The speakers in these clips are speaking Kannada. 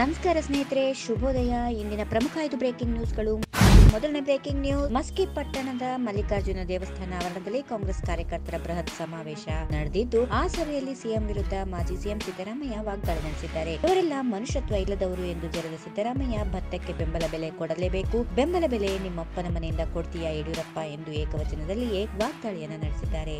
ನಮಸ್ಕಾರ ಸ್ನೇಹಿತರೆ, ಶುಭೋದಯ. ಇಂದಿನ ಪ್ರಮುಖ ಐದು ಬ್ರೇಕಿಂಗ್ ನ್ಯೂಸ್ಗಳು ಮೊದಲನೇ ಬ್ರೇಕಿಂಗ್ ನ್ಯೂಸ್ ಮಸ್ಕಿ ಪಟ್ಟಣದ ಮಲ್ಲಿಕಾರ್ಜುನ ದೇವಸ್ಥಾನ ಆವರಣದಲ್ಲಿ ಕಾಂಗ್ರೆಸ್ ಕಾರ್ಯಕರ್ತರ ಬೃಹತ್ ಸಮಾವೇಶ ನಡೆದಿದ್ದು, ಆ ಸಭೆಯಲ್ಲಿ ಸಿಎಂ ವಿರುದ್ಧ ಮಾಜಿ ಸಿಎಂ ಸಿದ್ದರಾಮಯ್ಯ ವಾಗ್ದಾಳಿ ನಡೆಸಿದ್ದಾರೆ. ಇವರೆಲ್ಲ ಮನುಷ್ಯತ್ವ ಇಲ್ಲದವರು ಎಂದು ಜರದ ಸಿದ್ದರಾಮಯ್ಯ ಭತ್ತಕ್ಕೆ ಬೆಂಬಲ ಬೆಲೆ ಕೊಡಲೇಬೇಕು. ಬೆಂಬಲ ಬೆಲೆ ನಿಮ್ಮಪ್ಪನ ಮನೆಯಿಂದ ಕೊಡ್ತೀಯಾ ಯಡಿಯೂರಪ್ಪ ಎಂದು ಏಕವಚನದಲ್ಲಿಯೇ ವಾಗ್ದಾಳಿಯನ್ನು ನಡೆಸಿದ್ದಾರೆ.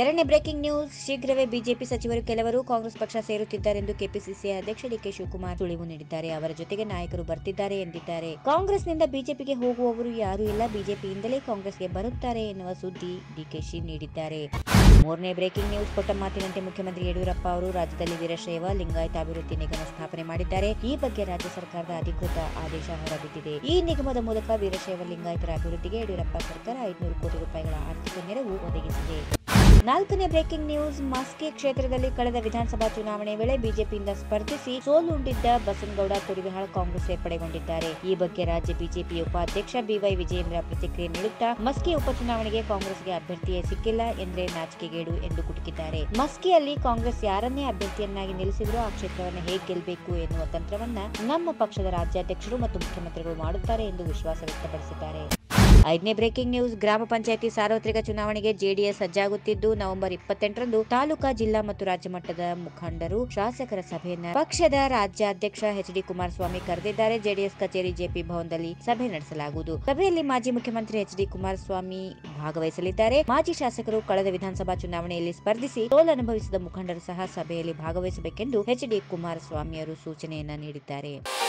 ಎರಡನೇ ಬ್ರೇಕಿಂಗ್ ನ್ಯೂಸ್. ಶೀಘ್ರವೇ ಬಿಜೆಪಿ ಸಚಿವರು ಕೆಲವರು ಕಾಂಗ್ರೆಸ್ ಪಕ್ಷ ಸೇರುತ್ತಿದ್ದಾರೆ ಎಂದು ಕೆಪಿಸಿಸಿ ಅಧ್ಯಕ್ಷ ಡಿಕೆ ಶಿವಕುಮಾರ್ ಸುಳಿವು ನೀಡಿದ್ದಾರೆ. ಅವರ ಜೊತೆಗೆ ನಾಯಕರು ಬರ್ತಿದ್ದಾರೆ ಎಂದಿದ್ದಾರೆ. ಕಾಂಗ್ರೆಸ್ನಿಂದ ಬಿಜೆಪಿಗೆ ಹೋಗುವವರು ಯಾರೂ ಇಲ್ಲ. ಬಿಜೆಪಿಯಿಂದಲೇ ಕಾಂಗ್ರೆಸ್ಗೆ ಬರುತ್ತಾರೆ ಎನ್ನುವ ಸುದ್ದಿ ಡಿಕೆಶಿ ನೀಡಿದ್ದಾರೆ. ಮೂರನೇ ಬ್ರೇಕಿಂಗ್ ನ್ಯೂಸ್. ಕೊಟ್ಟ ಮಾತಿನಂತೆ ಮುಖ್ಯಮಂತ್ರಿ ಯಡಿಯೂರಪ್ಪ ಅವರು ರಾಜ್ಯದಲ್ಲಿ ವೀರಶೈವ ಲಿಂಗಾಯತ ಅಭಿವೃದ್ಧಿ ನಿಗಮ ಸ್ಥಾಪನೆ ಮಾಡಿದ್ದಾರೆ. ಈ ಬಗ್ಗೆ ರಾಜ್ಯ ಸರ್ಕಾರದ ಅಧಿಕೃತ ಆದೇಶ ಹೊರಬಿದ್ದಿದೆ. ಈ ನಿಗಮದ ಮೂಲಕ ವೀರಶೈವ ಲಿಂಗಾಯತರ ಅಭಿವೃದ್ಧಿಗೆ ಯಡಿಯೂರಪ್ಪ ಸರ್ಕಾರ ಐದುನೂರು ಕೋಟಿ ರೂಪಾಯಿಗಳ ಆರ್ಥಿಕ ನೆರವು ಒದಗಿಸಿದೆ. ನಾಲ್ಕನೇ ಬ್ರೇಕಿಂಗ್ ನ್ಯೂಸ್. ಮಾಸ್ಕಿ ಕ್ಷೇತ್ರದಲ್ಲಿ ಕಳೆದ ವಿಧಾನಸಭಾ ಚುನಾವಣೆ ವೇಳೆ ಬಿಜೆಪಿಯಿಂದ ಸ್ಪರ್ಧಿಸಿ ಸೋಲುಂಡಿದ್ದ ಬಸನಗೌಡ ತುರಿವಿಹಾಳ್ ಕಾಂಗ್ರೆಸ್ ಸೇರ್ಪಡೆಗೊಂಡಿದ್ದಾರೆ ಈ ಬಗ್ಗೆ ರಾಜ್ಯ ಬಿಜೆಪಿ ಉಪಾಧ್ಯಕ್ಷ ಬಿವೈ ವಿಜಯೇಂದ್ರ ಪ್ರತಿಕ್ರಿಯೆ ನೀಡುತ್ತಾ, ಮಸ್ಕಿ ಉಪಚುನಾವಣೆಗೆ ಕಾಂಗ್ರೆಸ್ಗೆ ಅಭ್ಯರ್ಥಿಯೇ ಸಿಕ್ಕಿಲ್ಲ ಎಂದ್ರೆ ನಾಚಿಕೆಗೇಡು ಎಂದು ಕುಟುಕಿದ್ದಾರೆ. ಮಸ್ಕಿಯಲ್ಲಿ ಕಾಂಗ್ರೆಸ್ ಯಾರನ್ನೇ ಅಭ್ಯರ್ಥಿಯನ್ನಾಗಿ ನಿಲ್ಲಿಸಿದ್ರು ಆ ಕ್ಷೇತ್ರವನ್ನು ಹೇಗೆ ಗೆಲ್ಲಬೇಕು ಎನ್ನುವ ತಂತ್ರವನ್ನ ನಮ್ಮ ಪಕ್ಷದ ರಾಜ್ಯಾಧ್ಯಕ್ಷರು ಮತ್ತು ಮುಖ್ಯಮಂತ್ರಿಗಳು ಮಾಡುತ್ತಾರೆ ಎಂದು ವಿಶ್ವಾಸ ವ್ಯಕ್ತಪಡಿಸಿದ್ದಾರೆ. ಐದನೇ ಬ್ರೇಕಿಂಗ್ ನ್ಯೂಸ್. ಗ್ರಾಮ ಪಂಚಾಯಿತಿ ಸಾರ್ವತ್ರಿಕ ಚುನಾವಣೆಗೆ ಜೆಡಿಎಸ್ ಸಜ್ಜಾಗುತ್ತಿದ್ದು, ನವೆಂಬರ್ ಇಪ್ಪತ್ತೆಂಟರಂದು ತಾಲೂಕಾ, ಜಿಲ್ಲಾ ಮತ್ತು ರಾಜ್ಯ ಮಟ್ಟದ ಮುಖಂಡರು, ಶಾಸಕರ ಸಭೆಯನ್ನ ಪಕ್ಷದ ರಾಜ್ಯಾಧ್ಯಕ್ಷ ಎಚ್ ಡಿ ಕುಮಾರಸ್ವಾಮಿ ಕರೆದಿದ್ದಾರೆ. ಜೆಡಿಎಸ್ ಕಚೇರಿ ಜೆಪಿ ಭವನದಲ್ಲಿ ಸಭೆ ನಡೆಸಲಾಗುವುದು. ಸಭೆಯಲ್ಲಿ ಮಾಜಿ ಮುಖ್ಯಮಂತ್ರಿ ಎಚ್ ಡಿ ಕುಮಾರಸ್ವಾಮಿ ಭಾಗವಹಿಸಲಿದ್ದಾರೆ. ಮಾಜಿ ಶಾಸಕರು ಕಳೆದ ವಿಧಾನಸಭಾ ಚುನಾವಣೆಯಲ್ಲಿ ಸ್ಪರ್ಧಿಸಿ ಸೋಲನುಭವಿಸಿದ ಮುಖಂಡರು ಸಹ ಸಭೆಯಲ್ಲಿ ಭಾಗವಹಿಸಬೇಕೆಂದು ಎಚ್ ಡಿ ಕುಮಾರಸ್ವಾಮಿಯವರು ಸೂಚನೆಯನ್ನ ನೀಡಿದ್ದಾರೆ.